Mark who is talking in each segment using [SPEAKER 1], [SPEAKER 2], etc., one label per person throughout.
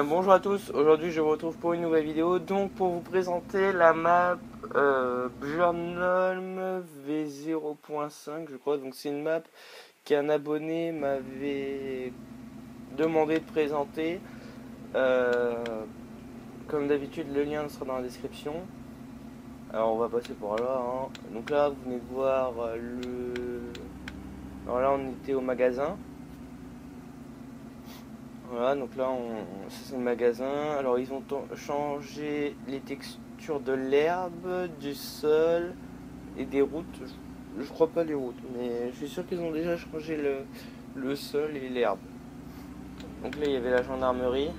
[SPEAKER 1] bonjour à tous, aujourd'hui je vous retrouve pour une nouvelle vidéo, donc pour vous présenter la map euh, V0.5 je crois, donc c'est une map qu'un abonné m'avait demandé de présenter, euh, comme d'habitude le lien sera dans la description, alors on va passer par là, hein. donc là vous venez de voir le... Alors là on était au magasin, voilà, donc là, on, c'est le magasin. Alors, ils ont changé les textures de l'herbe, du sol et des routes. Je, crois pas les routes, mais je suis sûr qu'ils ont déjà changé le, sol et l'herbe. Donc là, il y avait la gendarmerie,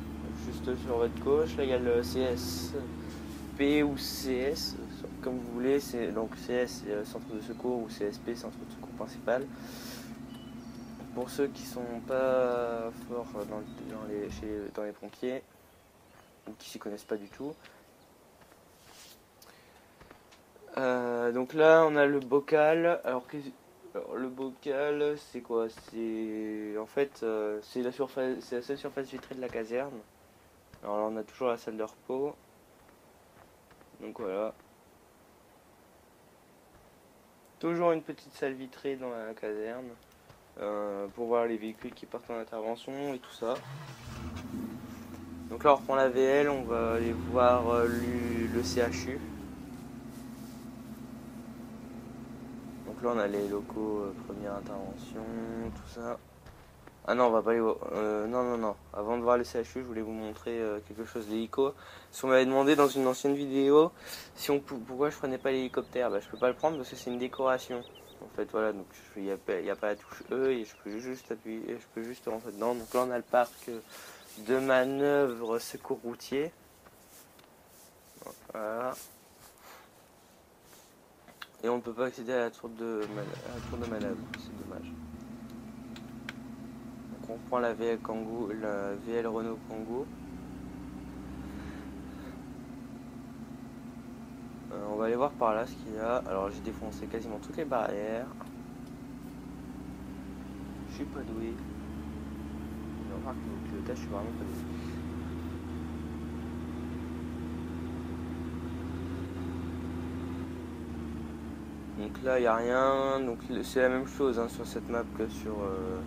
[SPEAKER 1] juste sur votre gauche. Là, il y a le CSP ou CS, comme vous voulez. C'est donc CS, c'est centre de secours, ou CSP, centre de secours principal pour ceux qui sont pas forts dans, les, dans les pompiers ou qui s'y connaissent pas du tout. Euh, donc là on a le bocal. Alors, le bocal c'est quoi? C'est en fait euh, c'est la surface, c'est la seule surface vitrée de la caserne. Alors là on a toujours la salle de repos. Donc voilà. Toujours une petite salle vitrée dans la caserne. Euh, pour voir les véhicules qui partent en intervention et tout ça. Donc là on reprend la VL, on va aller voir euh, le, CHU. Donc là on a les locaux euh, première intervention, tout ça. Ah non, on va pas aller voir. non, non, non. Avant de voir le CHU, je voulais vous montrer quelque chose d'hélico. Si on m'avait demandé dans une ancienne vidéo si on, pourquoi je prenais pas l'hélicoptère, bah, je peux pas le prendre parce que c'est une décoration. En fait, voilà, donc il n'y a, pas la touche E et je peux juste appuyer, je peux juste rentrer dedans. Donc là, on a le parc de manœuvre secours routier. Voilà. Et on ne peut pas accéder à la tour de, manœuvre, c'est dommage. Donc on prend la VL Kangoo, la VL Renault Kangoo. Euh, on va aller voir par là ce qu'il y a. Alors j'ai défoncé quasiment toutes les barrières. Je suis pas doué. On que le je suis vraiment pas doué. Donc là il n'y a rien, donc c'est la même chose hein, sur cette map que sur euh,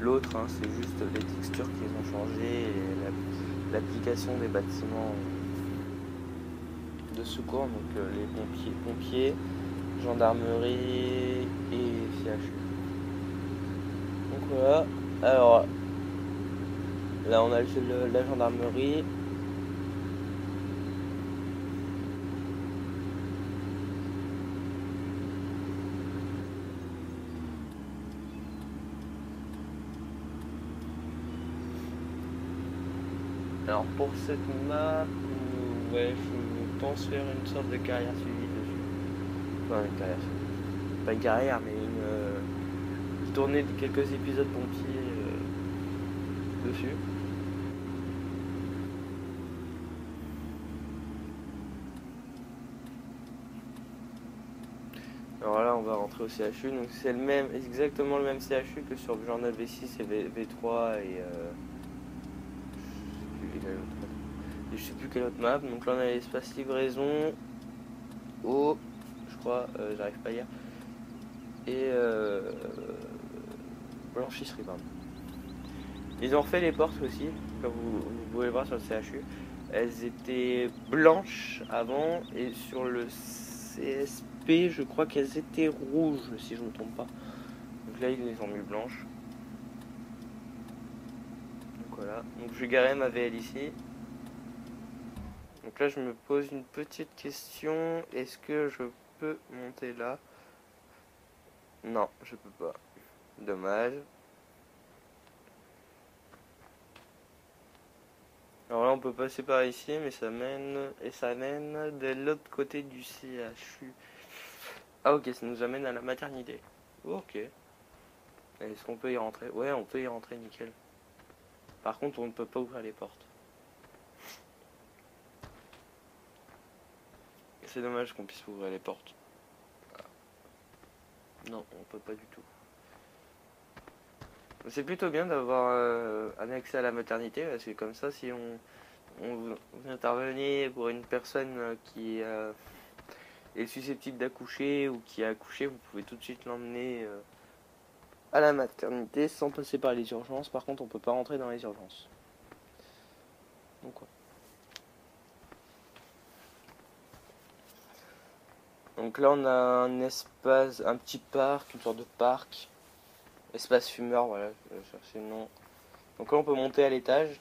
[SPEAKER 1] l'autre, hein. c'est juste les textures qui ont changé et l'application des bâtiments de secours, donc euh, les pompiers, pompiers, gendarmerie et CHU. Donc voilà. Alors là on a la gendarmerie. Alors pour cette map, ouais, je faire une sorte de carrière suivie dessus. Enfin, une carrière. Pas une carrière, mais une, euh, tournée de quelques épisodes pompiers euh, dessus. Alors là, on va rentrer au CHU. Donc c'est le même, exactement le même CHU que sur Journal V6 et v, 3 et euh, je sais plus quelle autre map. Donc là on a l'espace livraison au je crois, euh, j'arrive pas à lire. Et euh, blanchisserie pardon. Ils ont refait les portes aussi, comme vous, pouvez voir sur le CHU. Elles étaient blanches avant et sur le CSP je crois qu'elles étaient rouges si je ne me trompe pas. Donc là ils les ont mis blanches. Donc voilà. Donc je vais garer ma VL ici. Donc là, je me pose une petite question. Est-ce que je peux monter là? Non, je peux pas. Dommage. Alors là, on peut passer par ici, mais ça mène et ça mène de l'autre côté du CHU. Ah ok, ça nous amène à la maternité. Ok. Est-ce qu'on peut y rentrer? Ouais, on peut y rentrer, nickel. Par contre, on ne peut pas ouvrir les portes. C'est dommage qu'on puisse ouvrir les portes. Non, on peut pas du tout. C'est plutôt bien d'avoir un accès à la maternité, parce que comme ça, si on, on pour une personne qui est susceptible d'accoucher ou qui a accouché, vous pouvez tout de suite l'emmener à la maternité sans passer par les urgences. Par contre, on peut pas rentrer dans les urgences. Donc, Donc là, on a un espace, un petit parc, une sorte de parc. Espace fumeur, voilà, je vais chercher le nom. Donc là, on peut monter à l'étage.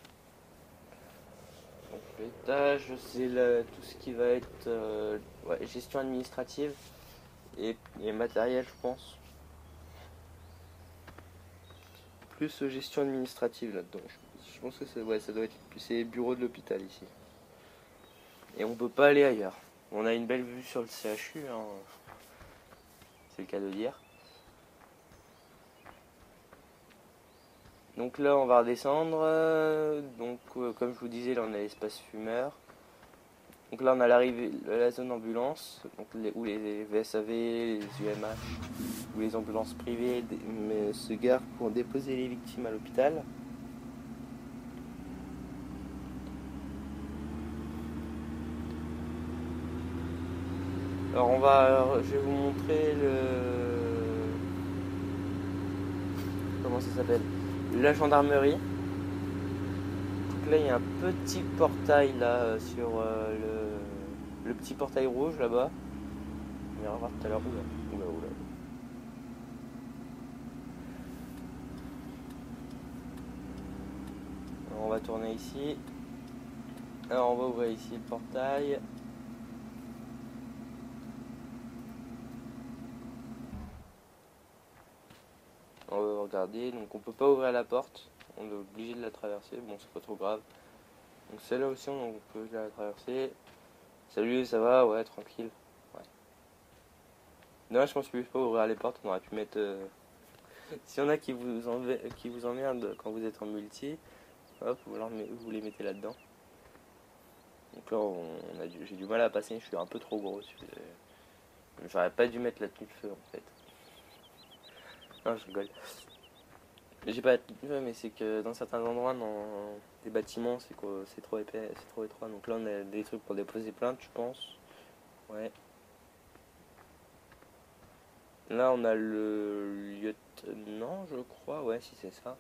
[SPEAKER 1] Donc l'étage, c'est tout ce qui va être euh, gestion administrative et, matériel, je pense. plus gestion administrative là-dedans. Je pense que ça, ouais, doit être bureau de l'hôpital ici. Et on peut pas aller ailleurs. On a une belle vue sur le CHU, hein. c'est le cas de dire. Donc là on va redescendre. Donc euh, comme je vous disais là on a l'espace fumeur. Donc là on a l'arrivée la zone ambulance, où les VSAV, les UMH ou les ambulances privées se garent pour déposer les victimes à l'hôpital. Alors on va je vais vous montrer le comment ça s'appelle? La gendarmerie là il y a un petit portail là euh, sur euh, le, petit portail rouge là-bas. On va voir tout à l'heure où là. on va tourner ici. Alors on va ouvrir ici le portail. Regarder, donc on peut pas ouvrir la porte on est obligé de la traverser. Bon, c'est pas trop grave. Donc celle-là aussi, on peut la traverser. Salut, ça va? Ouais, tranquille. Ouais. Non, je pense que pas ouvrir les portes. On aurait pu mettre. Euh, S'il y en a qui vous, qui vous emmerdent quand vous êtes en multi, hop, vous, vous les mettez là-dedans. Donc là, on a j'ai du mal à passer. Je suis un peu trop gros. J'aurais pas dû mettre la tenue de feu en fait. Non, je rigole. J'ai pas mais c'est que dans certains endroits, dans des bâtiments, c'est c'est trop épais, c'est trop étroit. Donc là, on a des trucs pour déposer plainte, je pense. Ouais. Là, on a le lieutenant, je crois. Ouais, si c'est ça.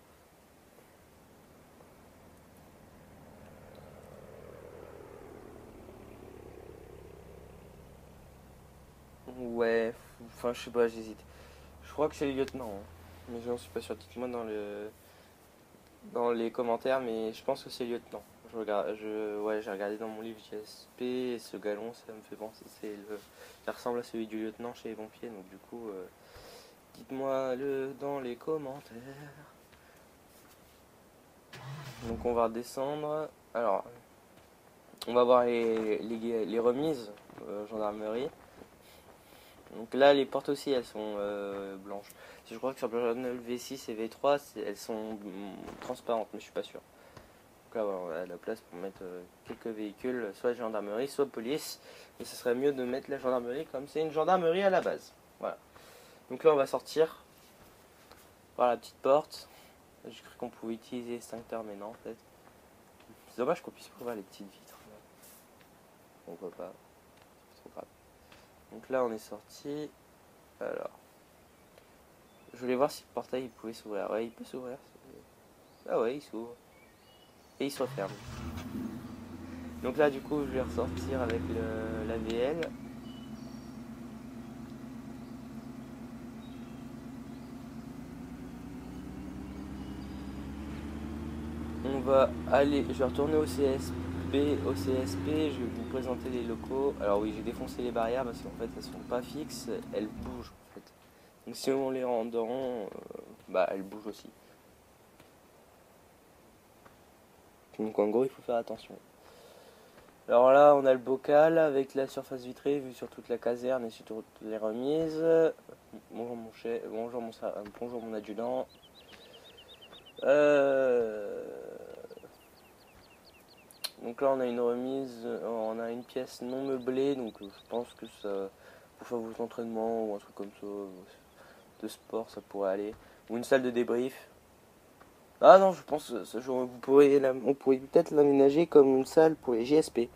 [SPEAKER 1] Ouais, enfin, je sais pas, j'hésite. Je crois que c'est le lieutenant. Hein mais je n'en suis pas sûr. Dites-moi dans le dans les commentaires, mais je pense que c'est lieutenant. Je regarde, je, ouais, j'ai regardé dans mon livre JSP et ce galon, ça me fait penser, c'est le, ça ressemble à celui du lieutenant chez les pompiers, donc du coup, euh, dites-moi le dans les commentaires. Donc on va redescendre. Alors, on va voir les, les, remises euh, gendarmerie. Donc là, les portes aussi, elles sont euh, blanches. Je crois que sur le V6 et V3, elles sont transparentes, mais je suis pas sûr. Donc là, on a la place pour mettre euh, quelques véhicules, soit gendarmerie, soit police. Mais ce serait mieux de mettre la gendarmerie comme c'est une gendarmerie à la base. Voilà. Donc là, on va sortir par la petite porte. J'ai cru qu'on pouvait utiliser l'extincteur, mais non, en fait. C'est dommage qu'on puisse pas voir les petites vitres. On voit pas. C'est trop grave. Donc là, on est sorti. Alors. Je voulais voir si le portail il pouvait s'ouvrir. Ouais, il peut s'ouvrir. Ah ouais, il s'ouvre. Et il se referme. Donc là, du coup, je vais ressortir avec le, la VL. On va aller, je vais retourner au CSP, au CSP, je vais vous présenter les locaux. Alors oui, j'ai défoncé les barrières parce qu'en fait elles sont pas fixes, elles bougent si on les rend euh, bah elles bougent aussi. Donc en gros il faut faire attention. Alors là on a le bocal avec la surface vitrée vue sur toute la caserne et sur toutes les remises. Bonjour mon chef, bonjour mon, bonjour mon adjudant. Euh, donc là on a une remise, on a une pièce non meublée, donc je pense que ça pour faire vos entraînements ou un truc comme ça de sport, ça pourrait aller. Ou une salle de débrief. Ah non, je pense que vous pourriez, on pourrait peut-être l'aménager comme une salle pour les GSP.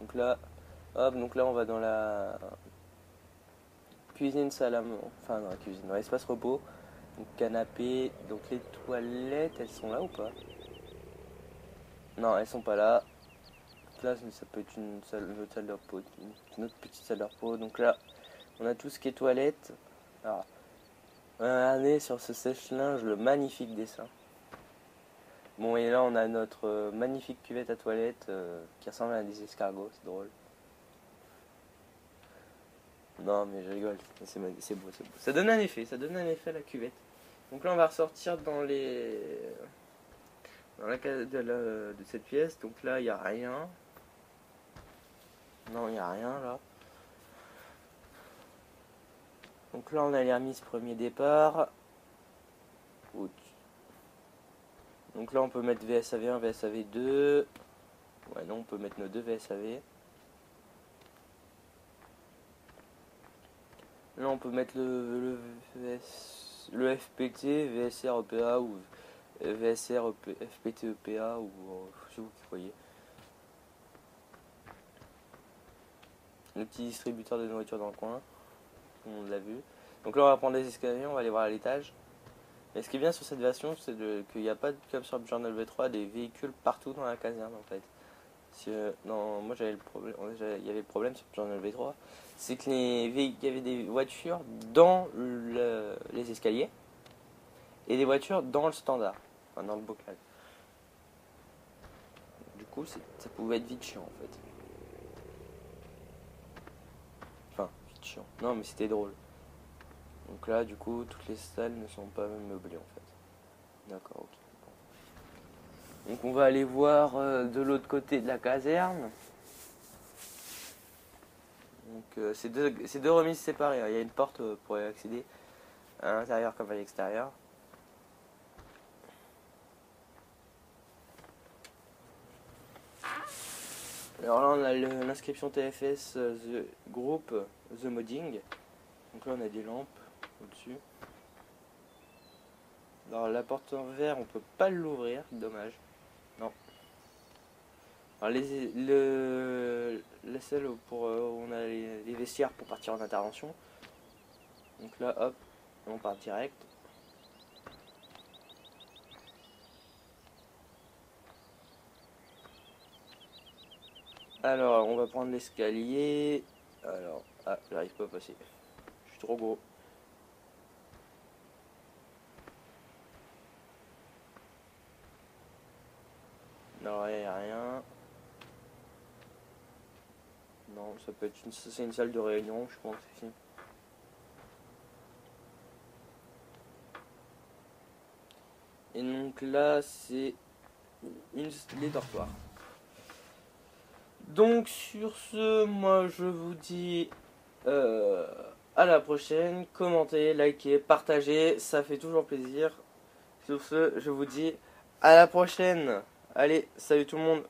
[SPEAKER 1] Donc là, hop, donc là on va dans la cuisine salle à enfin dans la cuisine, dans l'espace repos. Donc canapé, donc les toilettes, elles sont là ou pas? Non, elles sont pas là. Là, ça peut être une, salle, autre salle de repos, une autre petite salle de repos. Donc là, on a tout ce qui est toilette. Regardez sur ce sèche-linge le magnifique dessin. Bon, et là, on a notre euh, magnifique cuvette à toilette euh, qui ressemble à des escargots, c'est drôle. Non, mais je rigole, c'est beau, c'est beau. Ça donne un effet, ça donne un effet à la cuvette. Donc là, on va ressortir dans les. Dans la case de, de cette pièce. Donc là, il n'y a rien. Non, il n'y a rien là. Donc là, on a les remises premier départ. Donc là, on peut mettre VSAV1, VSAV2. Ouais, non, on peut mettre nos deux VSAV. Là, on peut mettre le, le, FPT, VSR EPA ou VSR FPT EPA ou c'est vous qui voyez. Le petit distributeur de nourriture dans le coin, on l'a vu. Donc là, on va prendre les escaliers, on va aller voir à l'étage. Et ce qui est bien sur cette version, c'est qu'il n'y a pas, comme sur Journal V3, des véhicules partout dans la caserne en fait. Euh, non, moi j'avais le problème, il y avait le problème sur Journal V3, c'est que il y avait des voitures dans les escaliers et des voitures dans le standard, enfin dans le bocal. Du coup, ça pouvait être vite chiant en fait. Enfin, vite Non, mais c'était drôle. Donc là, du coup, toutes les salles ne sont pas meublées en fait. D'accord, ok. Donc on va aller voir euh, de l'autre côté de la caserne. Donc euh, c'est deux, deux, remises séparées. Hein. Il y a une porte euh, pour y accéder à l'intérieur comme à l'extérieur. Alors là on a l'inscription TFS The Group The Modding. Donc là on a des lampes au-dessus. Alors la porte en verre on peut pas l'ouvrir, dommage. Non. Alors les, le, la salle pour euh, on a les, vestiaires pour partir en intervention. Donc là hop, on part direct. Alors on va prendre l'escalier. Alors, ah, j'arrive pas à passer. Je suis trop gros. Non, il n'y a rien. Non, ça peut être une, c'est une salle de réunion, je pense ici. Et donc là, c'est les dortoirs. Donc sur ce, moi je vous dis euh, à la prochaine. Commentez, likez, partagez, ça fait toujours plaisir. Sur ce, je vous dis à la prochaine. Allez, salut tout le monde